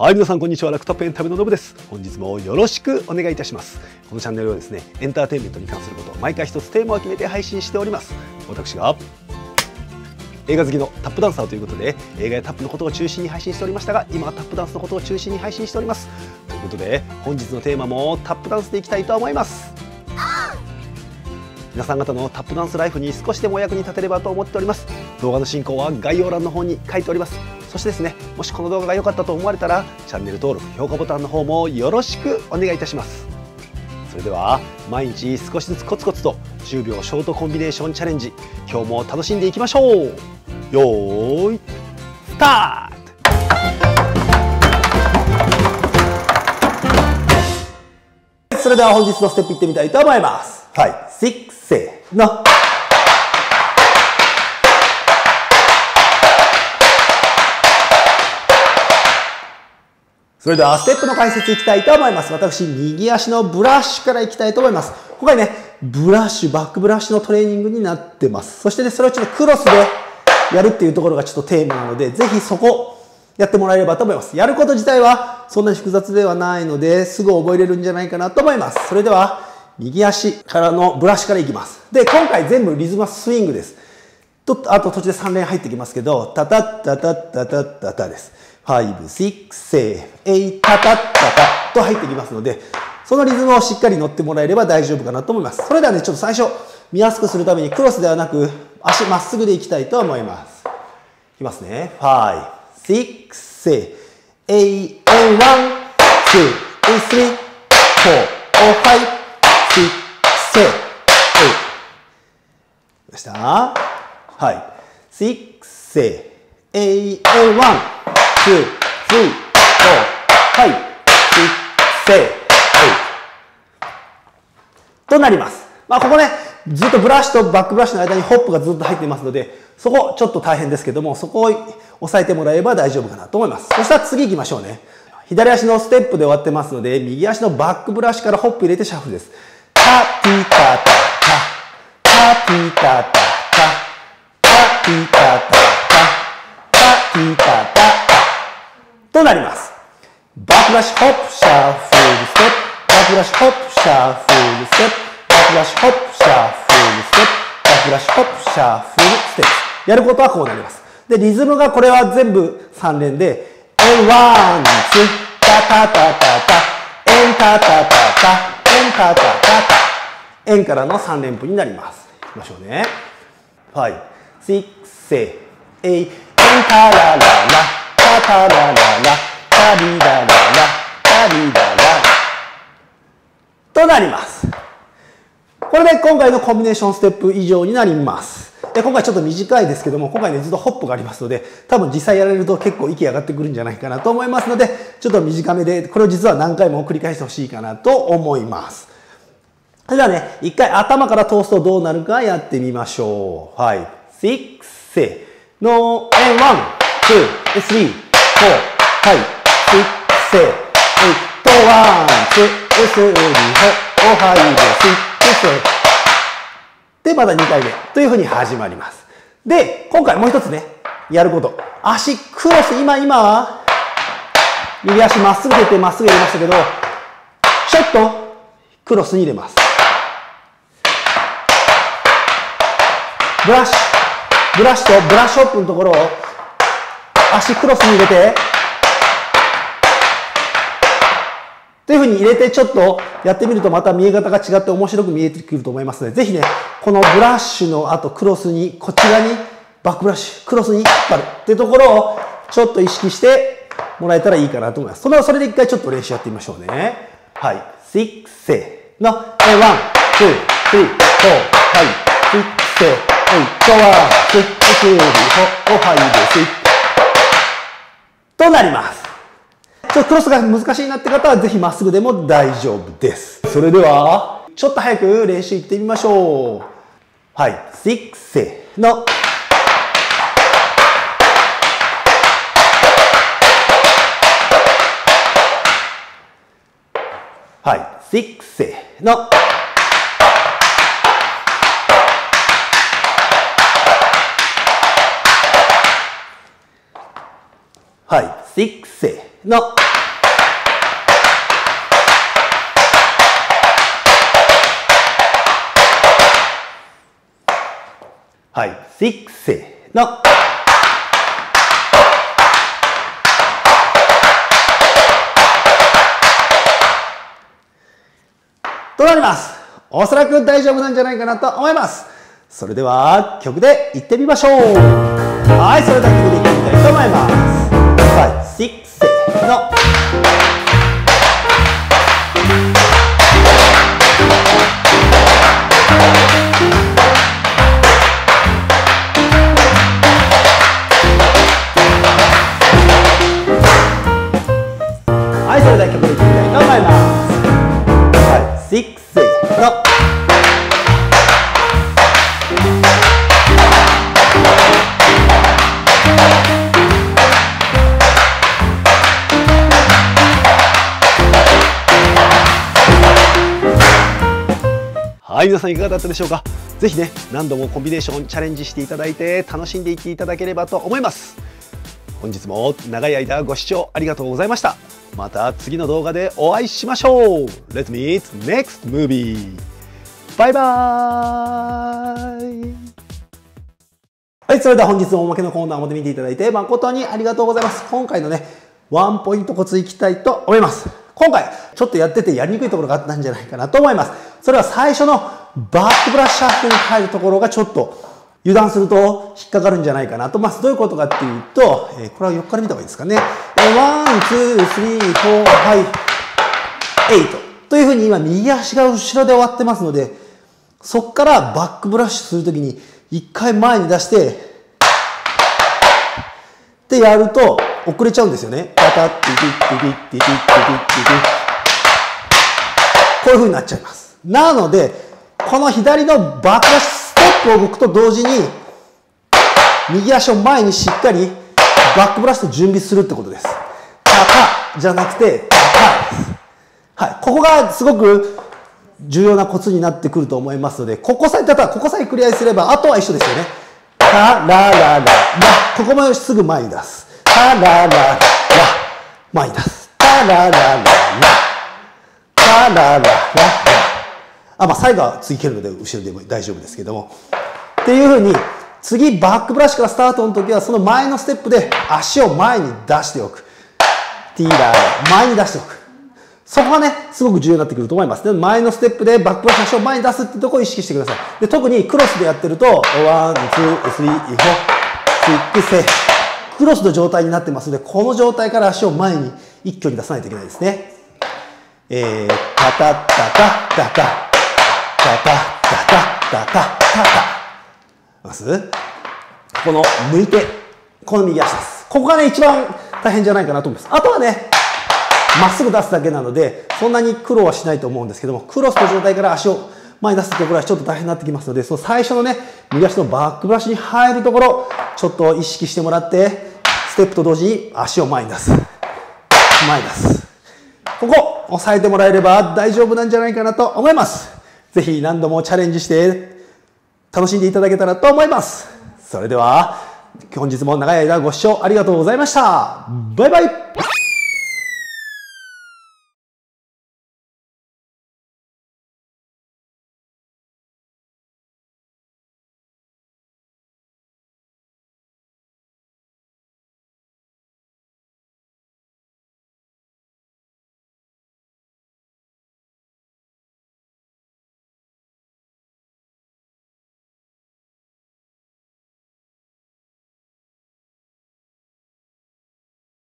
はい、皆さんこんにちは。ラクトップエンタメのノブです。本日もよろしくお願いいたします。このチャンネルはですね、エンターテインメントに関することを毎回一つテーマを決めて配信しております。私が映画好きのタップダンサーということで映画やタップのことを中心に配信しておりましたが今はタップダンスのことを中心に配信しておりますということで本日のテーマもタップダンスでいきたいと思います皆さん方のタップダンスライフに少しでもお役に立てればと思っております動画の進行は概要欄の方に書いております。そしてですねもしこの動画が良かったと思われたらチャンネル登録評価ボタンの方もよろしくお願いいたします。それでは毎日少しずつコツコツと10秒ショートコンビネーションチャレンジ今日も楽しんでいきましょう。よーいスタート!それでは本日のステップいってみたいと思います。はい。6せーのそれではステップの解説いきたいと思います。私、右足のブラッシュからいきたいと思います。今回ね、ブラッシュ、バックブラッシュのトレーニングになってます。そしてね、それをちょっとクロスでやるっていうところがちょっとテーマなので、ぜひそこやってもらえればと思います。やること自体はそんなに複雑ではないので、すぐ覚えれるんじゃないかなと思います。それでは、右足からのブラシからいきます。で、今回全部リズムはスイングです。と、あと途中で3連入ってきますけど、タタッタタッタタッタタです。5、6、7、8、タタッタタと入ってきますので、そのリズムをしっかり乗ってもらえれば大丈夫かなと思います。それではね、ちょっと最初、見やすくするためにクロスではなく、足まっすぐでいきたいと思います。いきますね。5、6、7、8、1、2、3、4、5、six, seven, eight. ました？はい。six, seven, eight, and one, two, three, four, five, six, eight となります。まあ、ここね、ずっとブラシとバックブラシの間にホップがずっと入っていますので、そこちょっと大変ですけども、そこを押さえてもらえば大丈夫かなと思います。そしたら次行きましょうね。左足のステップで終わってますので、右足のバックブラシからホップ入れてシャッフルです。タピタタタタピタタタタピタタタタピタタタとなります。バックブラッシュホップシャッフルステップ。バックブラッシュホップシャッフルステップ。バックブラッシュホップシャッフルステップ。バックブラッシュホップシャッフルステップ。やることはこうなります。でリズムがこれは全部3連で and one twoタタタタタ。エンタタタタ。円タタタタ。円からの3連符になります。いきましょうね。5 6 7 8円タラララ。タラララタリラララタリララとなります。これで今回のコンビネーションステップ以上になります。で今回ちょっと短いですけども今回ねずっとホップがありますので多分実際やられると結構息上がってくるんじゃないかなと思いますのでちょっと短めでこれを実は何回も繰り返してほしいかなと思います。それではね一回頭から通すとどうなるかやってみましょう。はい。6 7 no and 1 2 3 4 5 6 7 8 1 2 3 4 2 3 4 5 6 7で、また2回目というふうに始まります。で、今回もう一つね、やること。足クロス、今、今は、右足まっすぐ出てまっすぐ入れましたけど、ちょっとクロスに入れます。ブラッシュ、ブラシとブラッシュオップンのところを足クロスに入れて、というふうに入れてちょっとやってみるとまた見え方が違って面白く見えてくると思いますので、ぜひね、このブラッシュの後クロスに、こちらにバックブラッシュ、クロスに引っ張るっていうところをちょっと意識してもらえたらいいかなと思います。そのそれで一回ちょっと練習やってみましょうね。はい。6、せーの。1、2、3、4、5、6、せー、8、1、2、3、4、5、6、となります。ちょっとクロスが難しいなって方はぜひまっすぐでも大丈夫です。それでは、ちょっと早く練習いってみましょう。はい。6、せーの。はい。6、せーの。5、6、せーの。はい、6、せーの。となります。おそらく大丈夫なんじゃないかなと思います。それでは曲でいってみましょうはい、皆さんいかがだったでしょうか？ぜひね、何度もコンビネーションチャレンジしていただいて楽しんでいっていただければと思います。本日も長い間ご視聴ありがとうございました。また次の動画でお会いしましょう !Let's meet next movie! バイバーイはい、それでは本日のおまけのコーナーまで見ていただいて誠にありがとうございます。今回のね、ワンポイントコツいきたいと思います。今回、ちょっとやっててやりにくいところがあったんじゃないかなと思います。それは最初の back brush up に入るところがちょっと油断すると引っかかるんじゃないかなと思い。まあ、どういうことかっていうと、えー、これは横から見た方がいいですかね。 one、two、three、four、five、eight。というふうに今右足が後ろで終わってますので、そこから back brush するときに一回前に出して、ってやると遅れちゃうんですよね。パタッティティッティティッティティッティティッティこういう風になっちゃいます。なので、この左のバックラッシュステップを動くと同時に、右足を前にしっかりバックブラシと準備するってことです。タタじゃなくて、タタです。はい。ここがすごく重要なコツになってくると思いますので、ここさえ、ただここさえクリアすれば、あとは一緒ですよね。タララララ。ここもすぐ前に出す。タラララ前に出す。タララララタララララあ、まあ最後は次蹴るので後ろでも大丈夫ですけども。っていうふうに、次 back brush からスタートの時はその前のステップで足を前に出しておく。ティーラー前に出しておく。そこがね、すごく重要になってくると思います。で、前のステップで back brush 足を前に出すってところを意識してください。で、特にクロスでやってると、 one、two、three、four、シック、ロスの状態になってますので、この状態から足を前に一挙に出さないといけないですね。えー、タタタタタタ、タタタタタタタタ。ますこの向いて、この右足です。ここがね、一番大変じゃないかなと思います。あとはね、まっすぐ出すだけなので、そんなに苦労はしないと思うんですけども、クロスの状態から足を前に出すところはちょっと大変になってきますので、その最初のね、右足のバックブラシに入るところ、ちょっと意識してもらって、ステップと同時に足を前に出す。前に出す。ここ、押さえてもらえれば大丈夫なんじゃないかなと思います。ぜひ何度もチャレンジして、楽しんでいただけたらと思います。それでは、本日も長い間ご視聴ありがとうございました。バイバイ